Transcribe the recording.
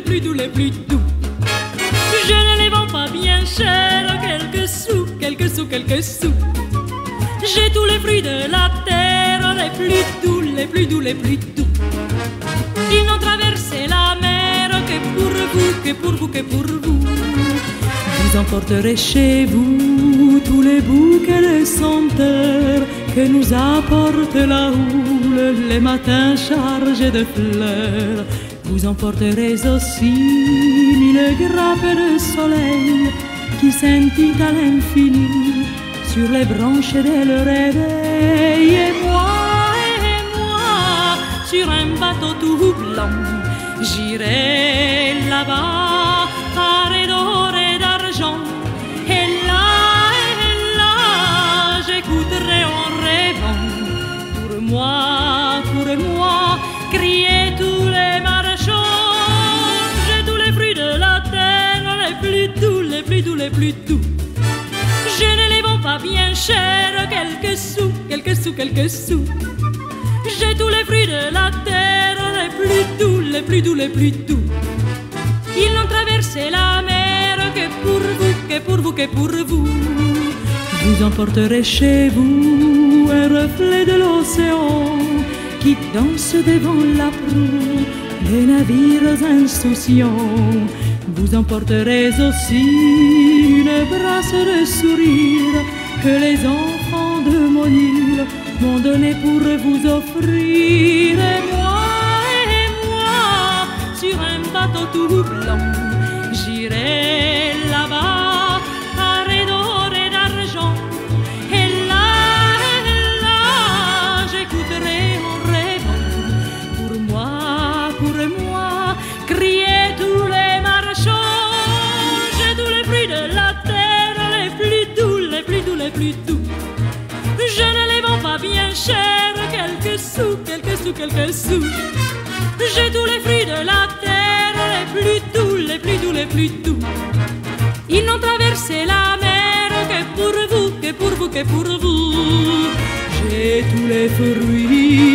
plus doux. Je ne les vends pas bien cher, quelques sous, quelques sous, quelques sous. J'ai tous les fruits de la terre, les plus doux, les plus doux, les plus doux. Ils n'ont traversé la mer que pour vous, que pour vous, que pour vous. Vous emporterez chez vous tous les bouquets de senteurs que nous apporte la houle les matins chargés de fleurs. Vous emporterez aussi mille grappes de soleil qui scintillent à l'infini sur les branches de leur réveil. Et moi, et moi, sur un bateau tout blanc, j'irai là-bas, plus. Je ne les vends pas bien cher, quelques sous, quelques sous, quelques sous. J'ai tous les fruits de la terre, les plus doux, les plus doux, les plus doux. Ils n'ont traversé la mer que pour vous, que pour vous, que pour vous. Vous emporterez chez vous un reflet de l'océan qui danse devant la proue des navires insouciants. Vous emporterez aussi une brasse de sourire que les enfants de mon île m'ont donné pour vous offrir. Moi, et moi, sur un bateau tout blanc, Je ne les vends pas bien cher, quelques sous, quelques sous, quelques sous. J'ai tous les fruits de la terre, les plus doux, les plus doux, les plus doux. Ils n'ont traversé la mer que pour vous, que pour vous, que pour vous. J'ai tous les fruits